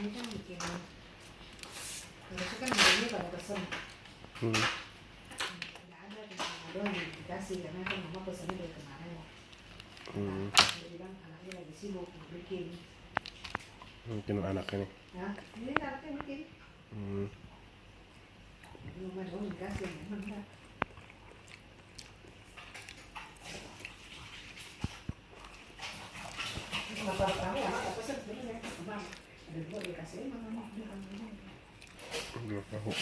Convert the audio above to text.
ini kan bikin harusnya kan ini pada pesen Hmm. nggak ada cuma doang yang dikasih karena kan mama pesennya dari kemarin Hmm. dia bilang anaknya lagi sibuk mau bikin Mungkin anaknya nih. nah ini anaknya bikin Hmm. Mama doang dikasih yang emang enggak Kenapa kamu anak tak pesen sebenarnya? Ada dua dikasih bilang. Belum tahu.